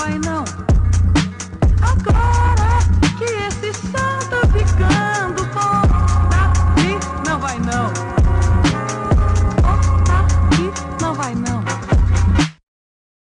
vai não.